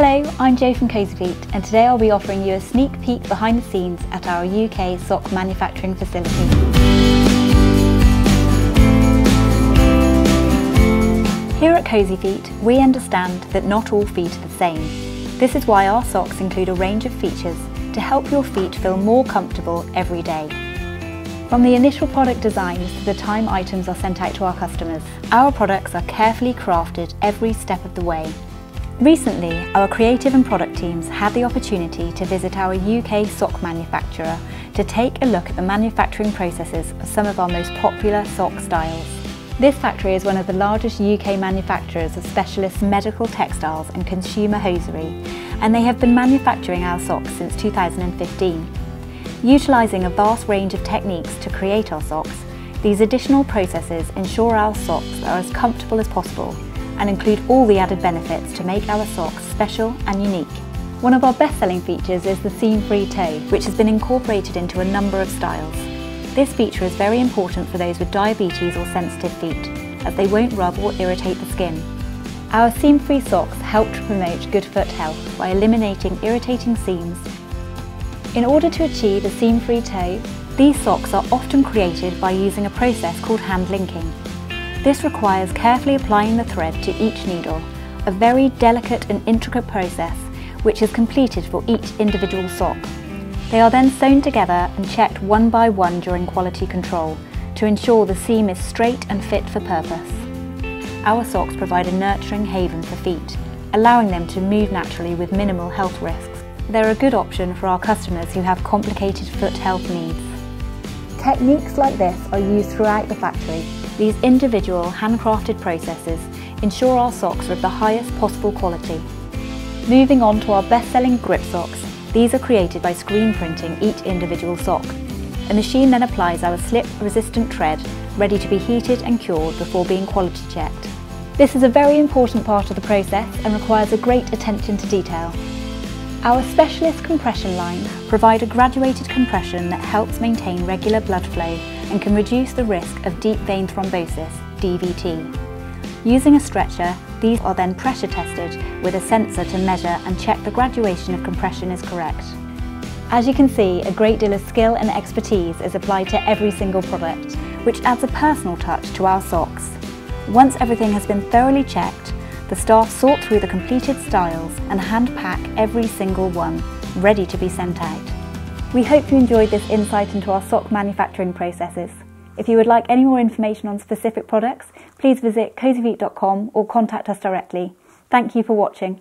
Hello, I'm Jo from Cosyfeet and today I'll be offering you a sneak peek behind the scenes at our UK sock manufacturing facility. Here at Cosyfeet, we understand that not all feet are the same. This is why our socks include a range of features to help your feet feel more comfortable every day. From the initial product designs to the time items are sent out to our customers, our products are carefully crafted every step of the way. Recently, our creative and product teams had the opportunity to visit our UK sock manufacturer to take a look at the manufacturing processes of some of our most popular sock styles. This factory is one of the largest UK manufacturers of specialist medical textiles and consumer hosiery, and they have been manufacturing our socks since 2015. Utilising a vast range of techniques to create our socks, these additional processes ensure our socks are as comfortable as possible and include all the added benefits to make our socks special and unique. One of our best-selling features is the seam-free toe, which has been incorporated into a number of styles. This feature is very important for those with diabetes or sensitive feet, as they won't rub or irritate the skin. Our seam-free socks help to promote good foot health by eliminating irritating seams in order to achieve a seam-free toe, these socks are often created by using a process called hand linking. This requires carefully applying the thread to each needle, a very delicate and intricate process which is completed for each individual sock. They are then sewn together and checked one by one during quality control to ensure the seam is straight and fit for purpose. Our socks provide a nurturing haven for feet, allowing them to move naturally with minimal health risks. They're a good option for our customers who have complicated foot health needs. Techniques like this are used throughout the factory. These individual handcrafted processes ensure our socks are of the highest possible quality. Moving on to our best-selling grip socks, these are created by screen printing each individual sock. A machine then applies our slip-resistant tread, ready to be heated and cured before being quality checked. This is a very important part of the process and requires a great attention to detail. Our specialist compression lines provide a graduated compression that helps maintain regular blood flow and can reduce the risk of deep vein thrombosis, DVT. Using a stretcher, these are then pressure tested with a sensor to measure and check the graduation of compression is correct. As you can see, a great deal of skill and expertise is applied to every single product, which adds a personal touch to our socks. Once everything has been thoroughly checked, the staff sort through the completed styles and hand pack every single one, ready to be sent out. We hope you enjoyed this insight into our sock manufacturing processes. If you would like any more information on specific products, please visit cosyfeet.com or contact us directly. Thank you for watching.